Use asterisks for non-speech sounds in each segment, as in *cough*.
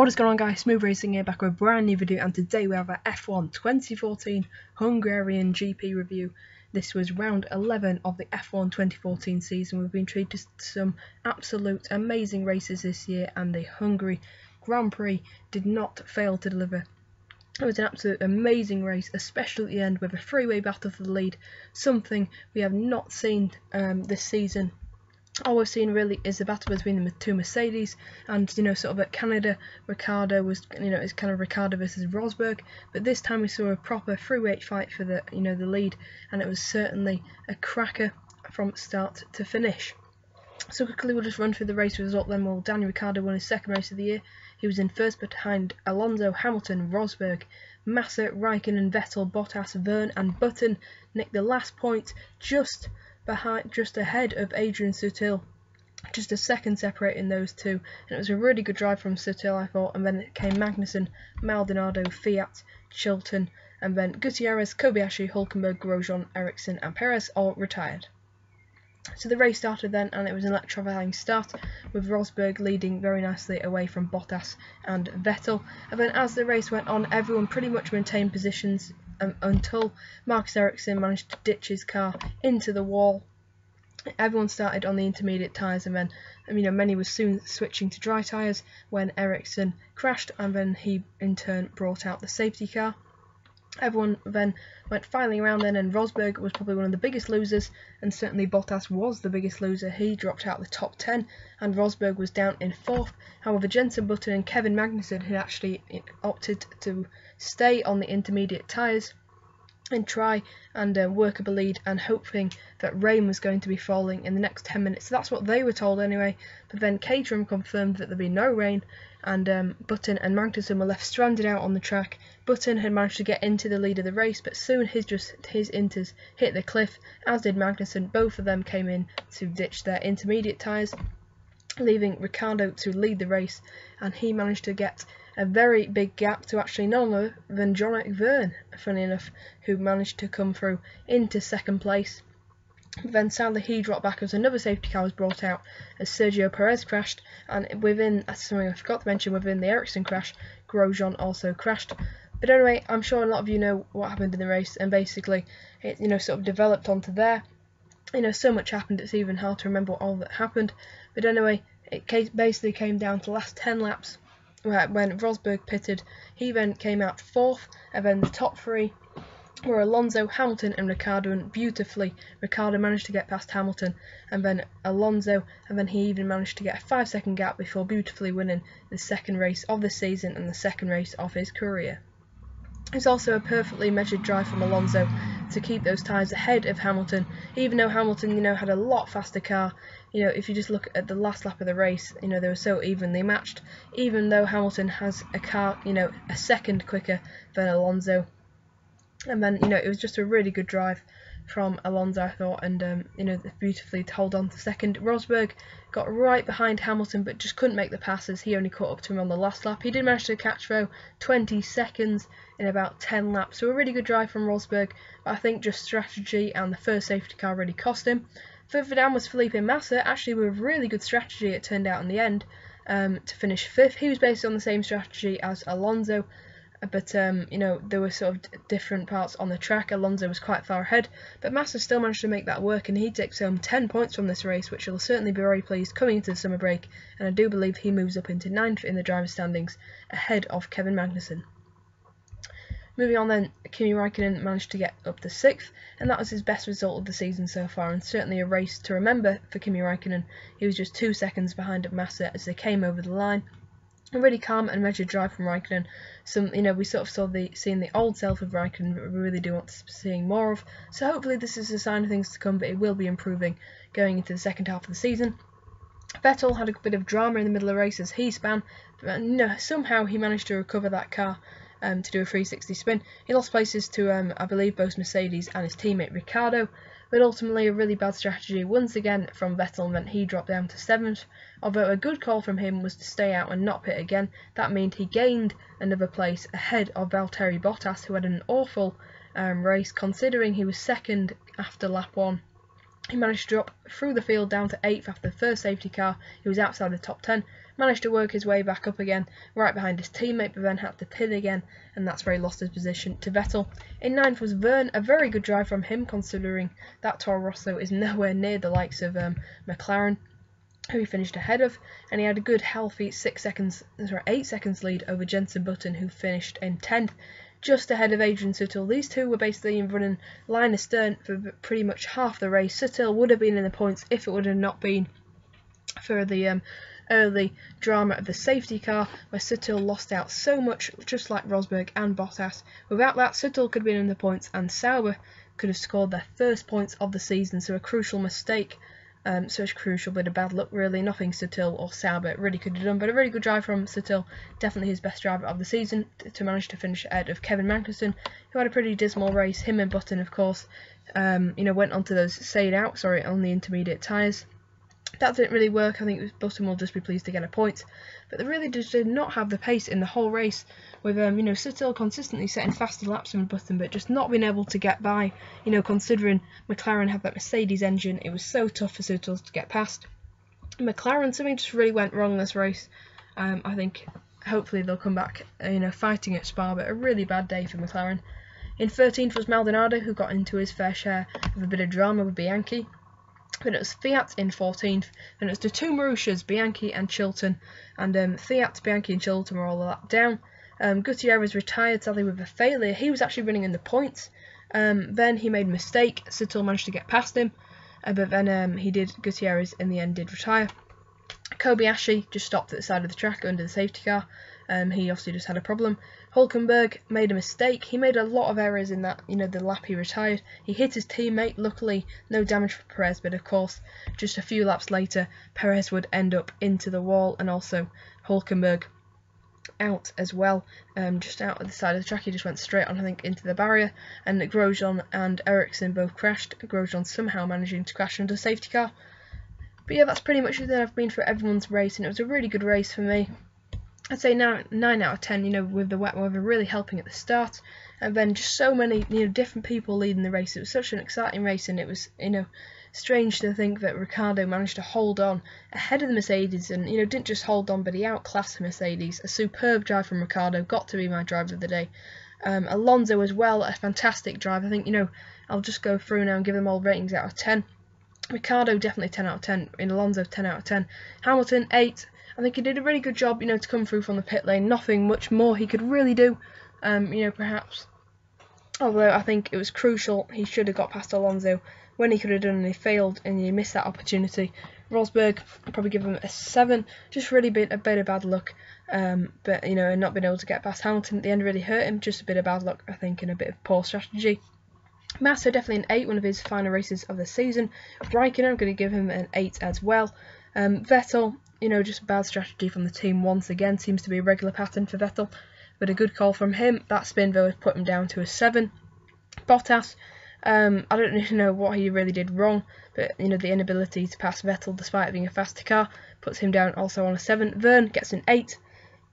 What is going on guys, Smooth Racing here back with a brand new video and today we have our F1 2014 Hungarian GP review. This was round 11 of the F1 2014 season. We've been treated to some absolute amazing races this year and the Hungary Grand Prix did not fail to deliver. It was an absolute amazing race, especially at the end with a three-way battle for the lead, something we have not seen um, this season all we've seen really is the battle between the two Mercedes and you know sort of at Canada Ricciardo was you know it's kind of Ricciardo versus Rosberg but this time we saw a proper three-way fight for the you know the lead and it was certainly a cracker from start to finish. So quickly we'll just run through the race result then. Well Daniel Ricciardo won his second race of the year. He was in first behind Alonso Hamilton Rosberg Massa Raikkonen Vettel Bottas Vergne and Button nicked the last point just behind, just ahead of Adrian Sutil. Just a second separating those two, and it was a really good drive from Sutil, I thought. And then it came Magnussen, Maldonado, Kvyat, Chilton, and then Gutierrez, Kobayashi, Hulkenberg, Grosjean, Ericsson, and Perez all retired. So the race started then, and it was an electrifying start, with Rosberg leading very nicely away from Bottas and Vettel. And then as the race went on, everyone pretty much maintained positions um, until Marcus Ericsson managed to ditch his car into the wall. Everyone started on the intermediate tyres, and then um, you know many were soon switching to dry tyres when Ericsson crashed, and then he in turn brought out the safety car. Everyone then went filing around then, and Rosberg was probably one of the biggest losers, and certainly Bottas was the biggest loser. He dropped out of the top 10, and Rosberg was down in fourth. However, Jenson Button and Kevin Magnussen had actually opted to stay on the intermediate tyres and try and uh, work up a lead and hoping that rain was going to be falling in the next 10 minutes. So that's what they were told anyway. But then Caterham confirmed that there'd be no rain and um, Button and Magnussen were left stranded out on the track. Button had managed to get into the lead of the race, but soon his just his inters hit the cliff, as did Magnussen. Both of them came in to ditch their intermediate tyres, leaving Ricciardo to lead the race, and he managed to get a very big gap to actually none other than Jean-Eric funny enough, who managed to come through into second place. But Then sadly he dropped back as another safety car was brought out as Sergio Perez crashed and within, that's something I forgot to mention, within the Ericsson crash, Grosjean also crashed. But anyway, I'm sure a lot of you know what happened in the race and basically it, you know, sort of developed onto there. You know, so much happened it's even hard to remember all that happened. But anyway, it basically came down to last 10 laps when Rosberg pitted, he then came out fourth, and then the top three were Alonso, Hamilton, and Ricciardo. And beautifully, Ricciardo managed to get past Hamilton, and then Alonso, and then he even managed to get a five second gap before beautifully winning the second race of the season and the second race of his career. It's also a perfectly measured drive from Alonso to keep those tyres ahead of Hamilton, even though Hamilton, you know, had a lot faster car. You know, if you just look at the last lap of the race, you know, they were so evenly matched, even though Hamilton has a car, you know, a second quicker than Alonso. And then, you know, it was just a really good drive from Alonso, I thought, and um, you know, beautifully to hold on to second. Rosberg got right behind Hamilton, but just couldn't make the passes. He only caught up to him on the last lap. He did manage to catch though 20 seconds in about 10 laps, so a really good drive from Rosberg. But I think just strategy and the first safety car really cost him. Further down was Felipe Massa, actually with really good strategy it turned out in the end um, to finish fifth. He was based on the same strategy as Alonso, but um, you know there were sort of different parts on the track. Alonso was quite far ahead, but Massa still managed to make that work, and he takes home 10 points from this race, which he'll certainly be very pleased coming into the summer break. And I do believe he moves up into ninth in the driver's standings, ahead of Kevin Magnussen. Moving on then, Kimi Raikkonen managed to get up to sixth, and that was his best result of the season so far, and certainly a race to remember for Kimi Raikkonen. He was just two seconds behind Massa as they came over the line a really calm and measured drive from Raikkonen. Some, you know, we sort of saw the seen the old self of Raikkonen, but we really do want to seeing more of. So hopefully this is a sign of things to come, but it will be improving going into the second half of the season. Vettel had a bit of drama in the middle of the race as he span, but no, somehow he managed to recover that car um, to do a 360 spin. He lost places to, um, I believe, both Mercedes and his teammate Ricciardo, but ultimately a really bad strategy once again from Vettel meant he dropped down to 7th, although a good call from him was to stay out and not pit again. That meant he gained another place ahead of Valtteri Bottas, who had an awful um, race considering he was second after lap 1 He managed to drop through the field down to 8th after the first safety car. He was outside the top 10, managed to work his way back up again, right behind his teammate, but then had to pin again, and that's where he lost his position to Vettel. In ninth was Vergne, a very good drive from him, considering that Toro Rosso is *laughs* nowhere near the likes of um, McLaren who he finished ahead of, and he had a good healthy six seconds, sorry, eight seconds lead over Jenson Button, who finished in tenth just ahead of Adrian Sutil. These two were basically running line astern for pretty much half the race. Sutil would have been in the points if it would have not been for the um, early drama of the safety car, where Sutil lost out so much, just like Rosberg and Bottas. Without that, Sutil could have been in the points, and Sauber could have scored their first points of the season, so a crucial mistake um, so it's crucial, bit of bad luck really. Nothing Sutil or Sauber really could have done, but a really good drive from Sutil. Definitely his best driver of the season to manage to finish ahead of Kevin Magnussen, who had a pretty dismal race. Him and Button, of course, um, you know, went onto those stayed out, sorry, on the intermediate tyres. That didn't really work. I think Button will just be pleased to get a point, but they really just did not have the pace in the whole race with um, you know Sutil consistently setting faster laps than Button, but just not being able to get by. You know, considering McLaren had that Mercedes engine, it was so tough for Sutil to get past. McLaren, something just really went wrong this race. Um, I think hopefully they'll come back, uh, you know, fighting at Spa, but a really bad day for McLaren. In 13th was Maldonado, who got into his fair share of a bit of drama with Bianchi. Then it was Kvyat in 14th. Then it was the two Marussias, Bianchi and Chilton. And um, Kvyat, Bianchi and Chilton were all lap down. Um, Gutierrez retired sadly with a failure. He was actually running in the points. Um, then he made a mistake. Sutil managed to get past him, uh, but then um, he did. Gutierrez in the end did retire. Kobayashi just stopped at the side of the track under the safety car. Um, he obviously just had a problem. Hulkenberg made a mistake. He made a lot of errors in that, you know, the lap he retired. He hit his teammate. Luckily, no damage for Perez, but of course, just a few laps later, Perez would end up into the wall, and also Hulkenberg out as well, um, just out of the side of the track. He just went straight on, I think, into the barrier. And Grosjean and Ericsson both crashed. Grosjean somehow managing to crash a safety car. But yeah, that's pretty much it I've been for everyone's race, and it was a really good race for me. I'd say now 9 out of 10, you know, with the wet weather really helping at the start, and then just so many, you know, different people leading the race. It was such an exciting race, and it was, you know, strange to think that Ricciardo managed to hold on ahead of the Mercedes and, you know, didn't just hold on, but he outclassed the Mercedes. A superb drive from Ricciardo, got to be my driver of the day. Um, Alonso as well, a fantastic drive. I think, you know, I'll just go through now and give them all ratings out of 10. Ricciardo definitely 10 out of 10. In Alonso, 10 out of 10. Hamilton, 8. I think he did a really good job, you know, to come through from the pit lane. Nothing much more he could really do, um, you know, perhaps. Although I think it was crucial, he should have got past Alonso when he could have done and he failed and he missed that opportunity. Rosberg, I'd probably give him a 7, just really been a bit of bad luck. Um, but, you know, not being able to get past Hamilton at the end really hurt him, just a bit of bad luck, I think, and a bit of poor strategy. Massa definitely an 8, one of his final races of the season. Raikkonen, I'm going to give him an 8 as well. Um, Vettel, you know, just bad strategy from the team once again, seems to be a regular pattern for Vettel. But a good call from him. That spin, though, has put him down to a 7. Bottas, um, I don't even know what he really did wrong, but you know the inability to pass Vettel despite being a faster car puts him down also on a seven. Vergne gets an eight.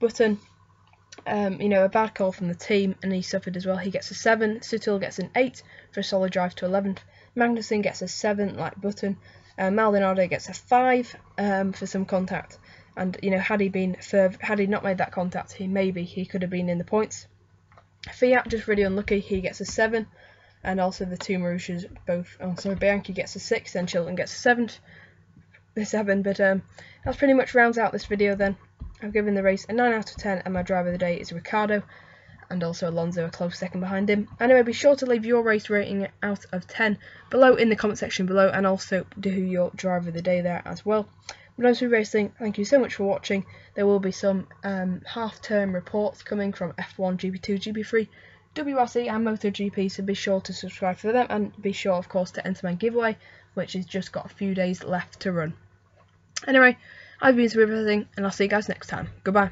Button, um, you know, a bad call from the team, and he suffered as well. He gets a seven. Sutil gets an eight for a solid drive to 11th. Magnussen gets a seven, like Button. Uh, Maldonado gets a five um, for some contact, and you know, had he been further, had he not made that contact, he maybe he could have been in the points. Kvyat just really unlucky. He gets a seven and also the two Marussias both. Oh, sorry, Bianchi gets a six, and Chilton gets a seventh, the seven. But um, that's pretty much rounds out this video. Then I've given the race a nine out of ten, and my driver of the day is Ricciardo, and also Alonso a close second behind him. Anyway, be sure to leave your race rating out of ten below in the comment section below, and also do your driver of the day there as well. But Racing, thank you so much for watching. There will be some um, half-term reports coming from F1, GP2, GP3, WRC and MotoGP, so be sure to subscribe for them and be sure, of course, to enter my giveaway, which has just got a few days left to run. Anyway, I've been Everything, and I'll see you guys next time. Goodbye.